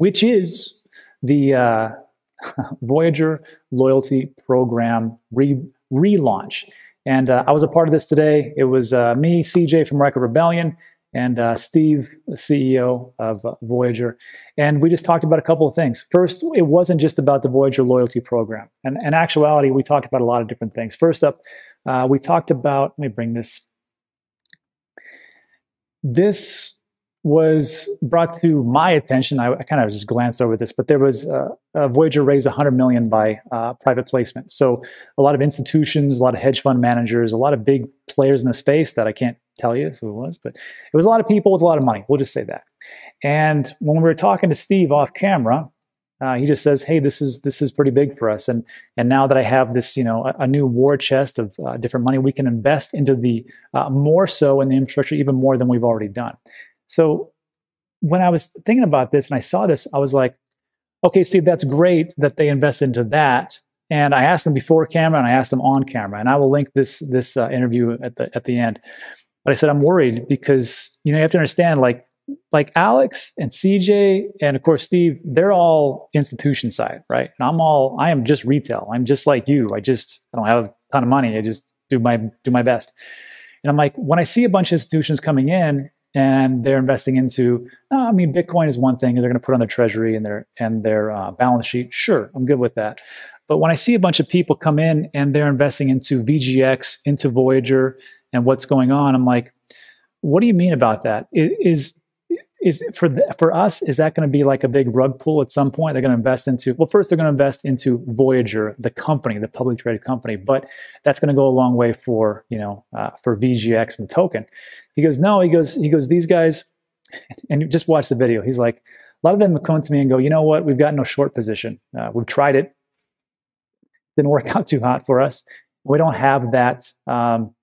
which is the uh, Voyager loyalty program re- relaunch. And uh, I was a part of this today. It was uh, me, CJ from Record Rebellion, and uh, Steve, CEO of Voyager. And we just talked about a couple of things. First, it wasn't just about the Voyager loyalty program. And in actuality, we talked about a lot of different things. First up, uh, we talked about, let me bring this. This was brought to my attention. I, I, kind of just glanced over this, but there was uh, Voyager raised 100 million by uh, private placement. So a lot of institutions, a lot of hedge fund managers, a lot of big players in the space that I can't tell you who it was, but it was a lot of people with a lot of money. We'll just say that. And when we were talking to Steve off camera, uh, he just says, "Hey, this is this is pretty big for us, and and now that I have this, you know, a, a new war chest of uh, different money, we can invest into the uh, more so in the infrastructure, even more than we've already done." So when I was thinking about this and I saw this, I was like, "Okay, Steve, that's great that they invest into that." And I asked them before camera and I asked them on camera, and I will link this this uh, interview at the at the end. But I said I'm worried because you know you have to understand like like Alex and CJ and of course Steve, they're all institution side, right? And I'm all I am just retail. I'm just like you. I just I don't have a ton of money. I just do my do my best. And I'm like, when I see a bunch of institutions coming in and they're investing into, uh, I mean, Bitcoin is one thing, they're going to put on their treasury and their and their uh, balance sheet. Sure, I'm good with that. But when I see a bunch of people come in and they're investing into VGX, into Voyager, and what's going on, I'm like, what do you mean about that? Is is for the, for us is that going to be like a big rug pull at some point? They're going to invest into well first they're going to invest into voyager the company the public traded company but that's going to go a long way for you know uh, for vgx and token. He goes no he goes he goes these guys and just watch the video. He's like a lot of them come to me and go you know what? We've got no short position. Uh, we've tried it. Didn't work out too hot for us. We don't have that um,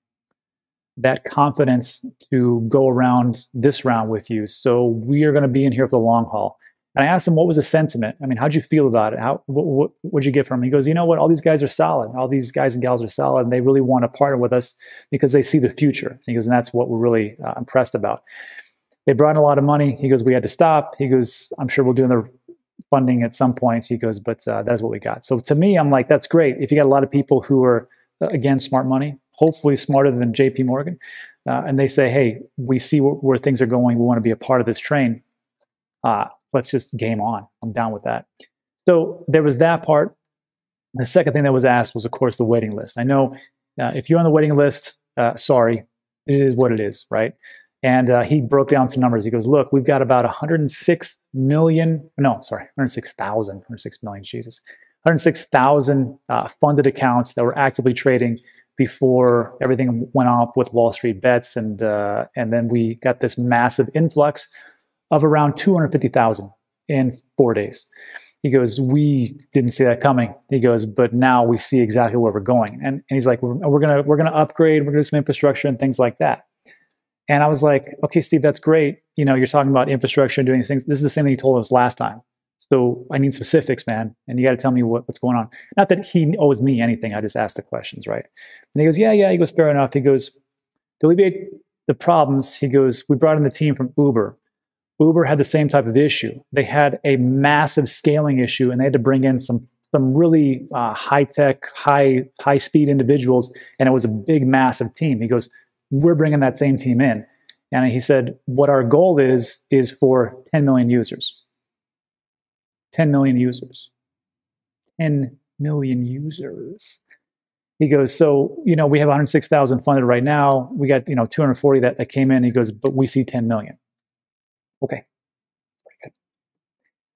that confidence to go around this round with you. So we are going to be in here for the long haul. And I asked him, what was the sentiment? I mean, how'd you feel about it? How, what, what, did you get from him? He goes, you know what? All these guys are solid. All these guys and gals are solid. And they really want to partner with us because they see the future. And he goes, and that's what we're really uh, impressed about. They brought in a lot of money. He goes, we had to stop. He goes, I'm sure we'll do another funding at some point. He goes, but uh, that's what we got. So to me, I'm like, that's great. If you got a lot of people who are, uh, again, smart money, hopefully smarter than JP Morgan. Uh, and they say, hey, we see wh- where things are going. We want to be a part of this train. Uh, let's just game on. I'm down with that. So there was that part. The second thing that was asked was, of course, the waiting list. I know uh, if you're on the waiting list, uh, sorry, it is what it is, right? And uh, he broke down some numbers. He goes, look, we've got about 106 million, no, sorry, 106,000, 106 million, Jesus, 106,000 uh, funded accounts that were actively trading before everything went off with Wall Street bets, and uh, and then we got this massive influx of around 250,000 in four days. He goes, we didn't see that coming. He goes, but now we see exactly where we're going. And, and he's like, we're, we're gonna we're gonna upgrade, we're gonna do some infrastructure and things like that. And I was like, okay, Steve, that's great. You know, you're talking about infrastructure and doing these things. This is the same thing he told us last time. So I need specifics, man. And you got to tell me what, what's going on. Not that he owes me anything. I just ask the questions, right? And he goes, yeah, yeah. He goes, fair enough. He goes, to alleviate the problems, he goes, we brought in the team from Uber. Uber had the same type of issue. They had a massive scaling issue, and they had to bring in some some really uh, high tech, high high speed individuals, and it was a big, massive team. He goes, we're bringing that same team in, and he said, what our goal is is for 10 million users. 10 million users. 10 million users. He goes, so, you know, we have 106,000 funded right now. We got, you know, 240 that, that came in. He goes, but we see 10 million. Okay.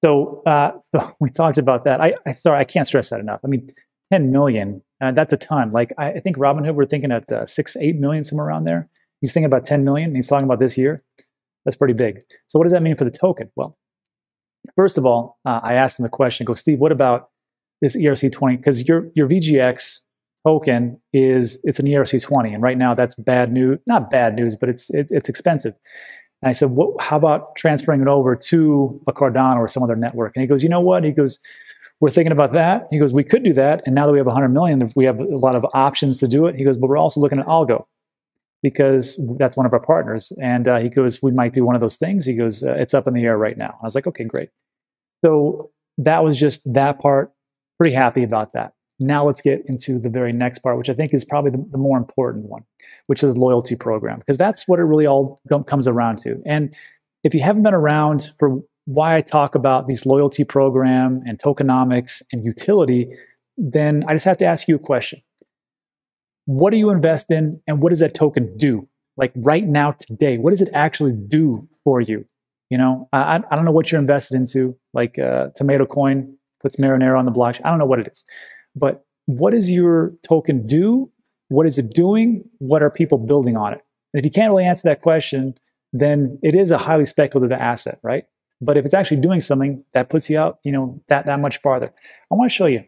So, uh, so we talked about that. I, I, sorry, I can't stress that enough. I mean, 10 million, uh, that's a ton. Like, I, I think Robinhood, we're thinking at uh, six, 8 million, somewhere around there. He's thinking about 10 million. he's talking about this year. That's pretty big. So, what does that mean for the token? Well, First of all, uh, I asked him a question. Go, Steve, what about this ERC20? Because your your VGX token is it's an ERC20, and right now that's bad news. Not bad news, but it's it, it's expensive. And I said, what, how about transferring it over to a Cardano or some other network? And he goes, you know what? He goes, we're thinking about that. He goes, we could do that. And now that we have 100 million, we have a lot of options to do it. He goes, but we're also looking at Algo because that's one of our partners. And uh, he goes, we might do one of those things. He goes, uh, it's up in the air right now. I was like, okay, great. So that was just that part. Pretty happy about that. Now let's get into the very next part, which I think is probably the, the more important one, which is the loyalty program, because that's what it really all comes around to. And if you haven't been around for why I talk about these loyalty program and tokenomics and utility, then I just have to ask you a question. What do you invest in and what does that token do? Like right now, today, what does it actually do for you? You know, I, I don't know what you're invested into, like uh, Tomato Coin puts Marinara on the blockchain. I don't know what it is. But what does your token do? What is it doing? What are people building on it? And if you can't really answer that question, then it is a highly speculative asset, right? But if it's actually doing something, that puts you out, you know, that that much farther. I want to show you.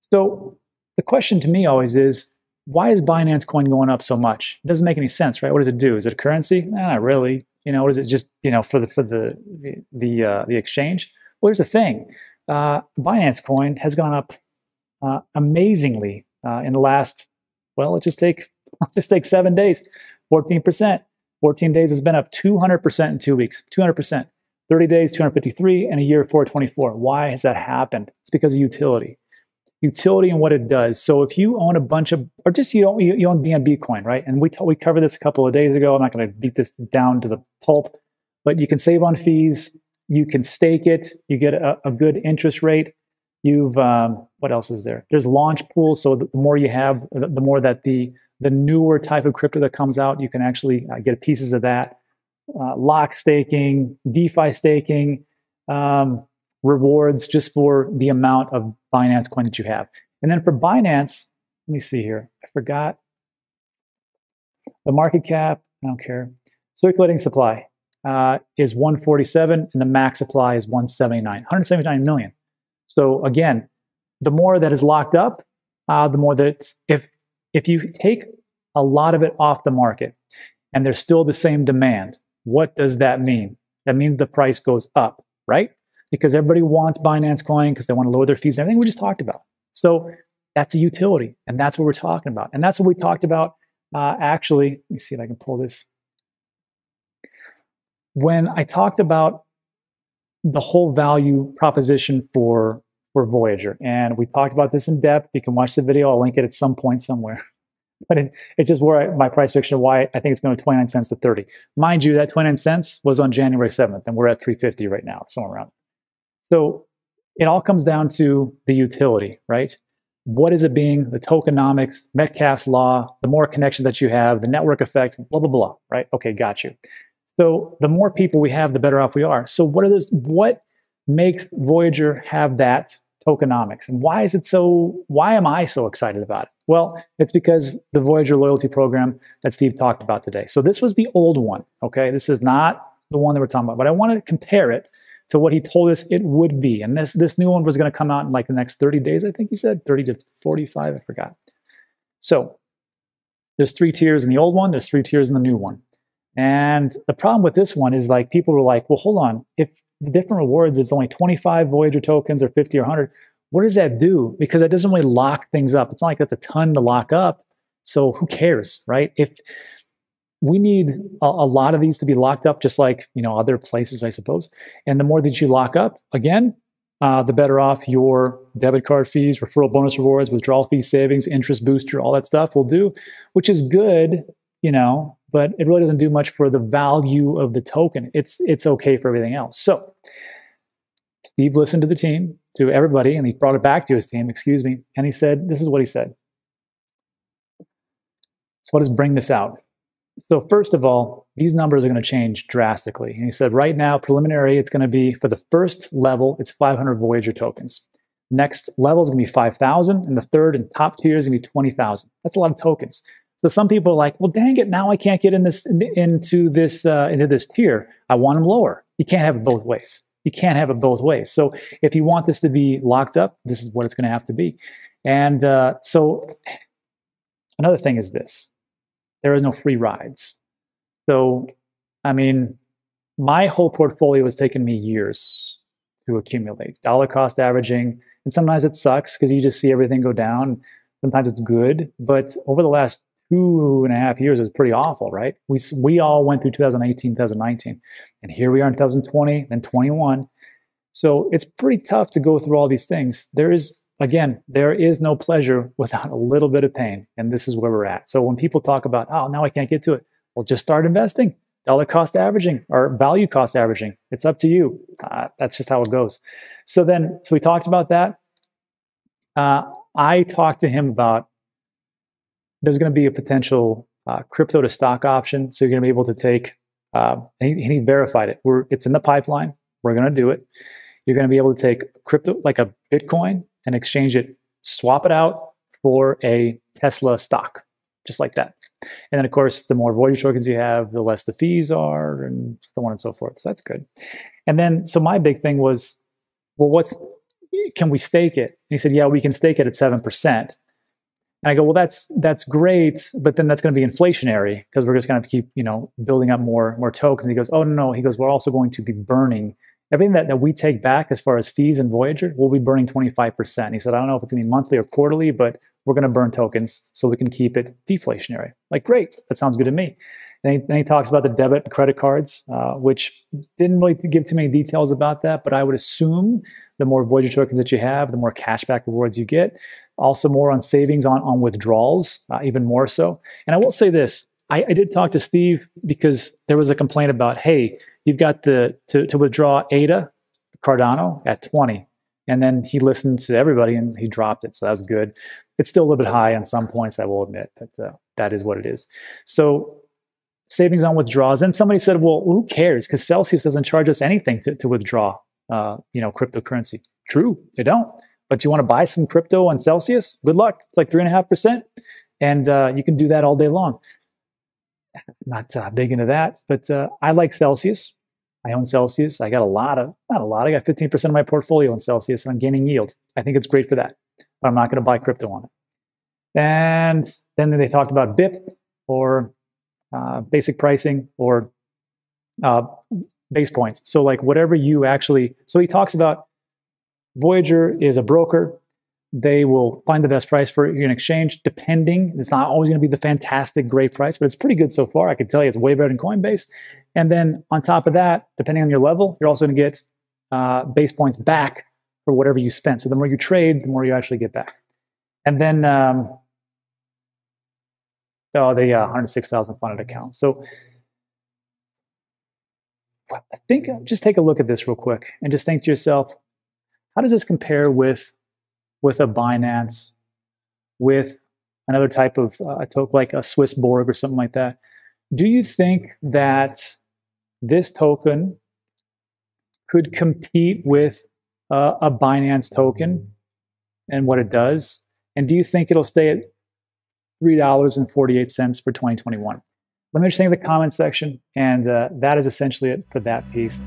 So the question to me always is, why is Binance Coin going up so much? It doesn't make any sense, right? What does it do? Is it a currency? Eh, not really. You know, what is it just, you know, for the for the the uh, the exchange? Well, here's the thing. Uh, Binance Coin has gone up uh, amazingly uh, in the last, well, let's just take let's just take seven days, 14%. 14 days has been up 200% in two weeks, 200%. 30 days, 253, and a year, 424. Why has that happened? It's because of utility. Utility and what it does. So if you own a bunch of, or just you own, you own BNB coin, right? And we, we covered this a couple of days ago. I'm not going to beat this down to the pulp, but you can save on fees. You can stake it. You get a, a good interest rate. You've um, what else is there? There's launch pools. So the more you have, the more that the the newer type of crypto that comes out, you can actually uh, get pieces of that. Uh, lock staking, DeFi staking, um, rewards just for the amount of Binance coin that you have. And then for Binance, let me see here. I forgot the market cap. I don't care. Circulating supply uh, is 147, and the max supply is 179, 179 million. So again, the more that is locked up, uh, the more that if if you take a lot of it off the market and there's still the same demand, what does that mean? That means the price goes up, right? Because everybody wants Binance Coin because they want to lower their fees and everything we just talked about. So that's a utility, and that's what we're talking about, and that's what we talked about. Uh, actually, let me see if I can pull this. When I talked about the whole value proposition for for Voyager. And we talked about this in depth. You can watch the video. I'll link it at some point somewhere. But it, it's just where I, my price fiction why I think it's going to 29 cents to 30. Mind you, that 29 cents was on January 7th, and we're at 350 right now, somewhere around. So it all comes down to the utility, right? What is it being? The tokenomics, Metcalfe's law, the more connections that you have, the network effect, blah, blah, blah, right? Okay, got you. So the more people we have, the better off we are. So what are what makes Voyager have that tokenomics. And why is it so, why am I so excited about it? Well, it's because the Voyager loyalty program that Steve talked about today. So this was the old one, okay? This is not the one that we're talking about, but I want to compare it to what he told us it would be. And this, this new one was going to come out in like the next 30 days, I think he said, 30 to 45, I forgot. So there's three tiers in the old one, there's three tiers in the new one. And the problem with this one is like people were like, well, hold on. If the different rewards is only 25 Voyager tokens or 50 or 100, what does that do? Because that doesn't really lock things up. It's not like that's a ton to lock up. So who cares, right? If we need a, a lot of these to be locked up, just like you know other places, I suppose. And the more that you lock up, again, uh, the better off your debit card fees, referral bonus rewards, withdrawal fee savings, interest booster, all that stuff will do, which is good, you know, but it really doesn't do much for the value of the token. It's it's okay for everything else. So Steve listened to the team, to everybody, and he brought it back to his team, excuse me, and he said, this is what he said. So what does bring this out? So first of all, these numbers are going to change drastically. And he said, right now, preliminary, it's going to be for the first level, it's 500 Voyager tokens. Next level is going to be 5,000, and the third and top tier is going to be 20,000. That's a lot of tokens. So some people are like, well, dang it, now I can't get in this in, into this uh, into this tier. I want them lower. You can't have it both ways. You can't have it both ways. So if you want this to be locked up, this is what it's going to have to be. And uh, so another thing is this: there is no free rides. So I mean, my whole portfolio has taken me years to accumulate dollar cost averaging, and sometimes it sucks because you just see everything go down. Sometimes it's good, but over the last two and a half years is pretty awful, right? We, we all went through 2018, 2019, and here we are in 2020, then 21. So it's pretty tough to go through all these things. There is, again, there is no pleasure without a little bit of pain. And this is where we're at. So when people talk about, oh, now I can't get to it, well, just start investing. Dollar cost averaging or value cost averaging. It's up to you. Uh, that's just how it goes. So then, so we talked about that. Uh, I talked to him about there's going to be a potential uh, crypto to stock option. So you're going to be able to take, uh, and, he, and he verified it. We're, it's in the pipeline. We're going to do it. You're going to be able to take crypto, like a Bitcoin, and exchange it, swap it out for a Tesla stock, just like that. And then, of course, the more Voyager tokens you have, the less the fees are, and so on and so forth. So that's good. And then, so my big thing was, well, what's can we stake it? And he said, yeah, we can stake it at seven percent. And I go, well, that's that's great, but then that's going to be inflationary because we're just going to keep, you know, building up more more tokens. He goes, oh no, no. He goes, we're also going to be burning everything that, that we take back as far as fees and Voyager. We'll be burning 25%. He said, I don't know if it's going to be monthly or quarterly, but we're going to burn tokens so we can keep it deflationary. Like, great, that sounds good to me. Then he, then he talks about the debit and credit cards, uh, which didn't really give too many details about that, but I would assume the more Voyager tokens that you have, the more cashback rewards you get also more on savings on, on withdrawals, uh, even more so. And I will say this I, I, did talk to Steve because there was a complaint about, hey, you've got the to, to withdraw ADA Cardano at 20. And then he listened to everybody and he dropped it. So that's good. It's still a little bit high on some points, I will admit, but uh, that is what it is. So savings on withdrawals. Then somebody said, well, who cares? Because Celsius doesn't charge us anything to, to withdraw, uh, you know, cryptocurrency. True, they don't but you want to buy some crypto on Celsius? Good luck. It's like three and a half percent, and uh, you can do that all day long. Not uh, big into that, but uh, I like Celsius. I own Celsius. I got a lot of, not a lot. I got 15% of my portfolio in Celsius, and I'm gaining yield. I think it's great for that, but I'm not going to buy crypto on it. And then they talked about BIP or uh, basic pricing or uh, base points. So like whatever you actually. So he talks about Voyager is a broker. They will find the best price for an exchange, depending. It's not always going to be the fantastic, great price, but it's pretty good so far. I can tell you it's way better than Coinbase. And then on top of that, depending on your level, you're also going to get uh, base points back for whatever you spent. So the more you trade, the more you actually get back. And then, um, oh, the uh, 106,000 funded accounts. So I think just take a look at this real quick and just think to yourself, how does this compare with with a Binance, with another type of uh, token like a SwissBorg or something like that? Do you think that this token could compete with uh, a Binance token and what it does? And do you think it'll stay at $3.48 for 2021? Let me just in the comment section. And uh, that is essentially it for that piece.